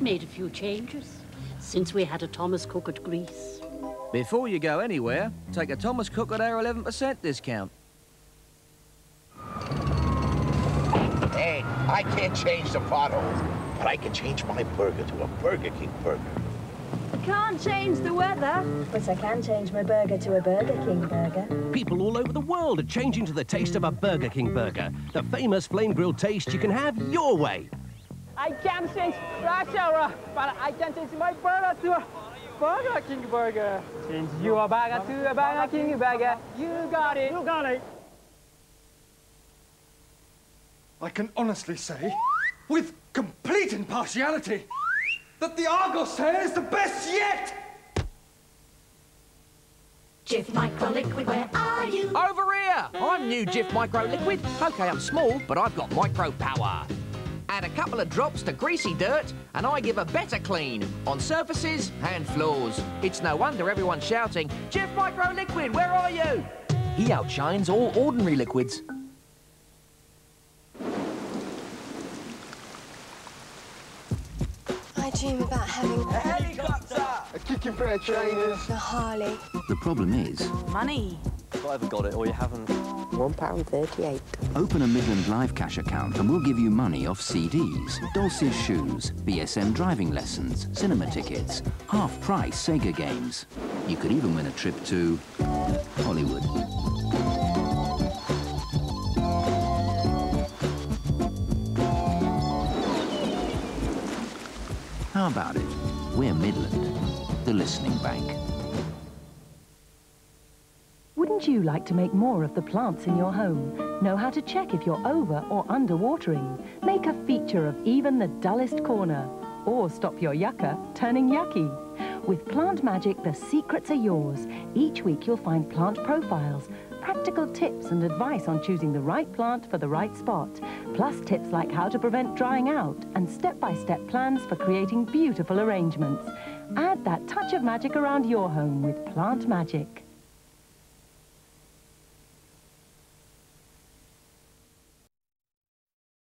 made a few changes since we had a Thomas Cook at Greece. Before you go anywhere, take a Thomas Cook at our 11% discount. Hey, I can't change the potholes, but I can change my burger to a Burger King burger. I can't change the weather, but I can change my burger to a Burger King burger. People all over the world are changing to the taste of a Burger King burger. The famous flame grilled taste you can have your way. I can't change Russia, but I can change my burger to a Burger King burger. Change your burger to a Burger King burger. You got it. You got it. I can honestly say, with complete impartiality, that the Argos tail is the best yet! Jif Micro Liquid, where are you? Over here! I'm new Jif Micro Liquid. Okay, I'm small, but I've got micro power. Add a couple of drops to greasy dirt, and I give a better clean on surfaces and floors. It's no wonder everyone's shouting, Jif Micro Liquid, where are you? He outshines all ordinary liquids. I dream about having a helicopter, a kicking pair of trainers, a Harley. The problem is... Money. I've either got it or you haven't. £1.38. Open a Midland Live Cash account and we'll give you money off CDs, Dolcis shoes, BSM driving lessons, cinema tickets, half-price Sega games. You could even win a trip to... Hollywood. How about it? We're Midland, the listening bank. Wouldn't you like to make more of the plants in your home? Know how to check if you're over or under watering? Make a feature of even the dullest corner. Or stop your yucca turning yucky. With Plant Magic, the secrets are yours. Each week you'll find plant profiles, practical tips and advice on choosing the right plant for the right spot, plus tips like how to prevent drying out and step-by-step -step plans for creating beautiful arrangements. Add that touch of magic around your home with Plant Magic.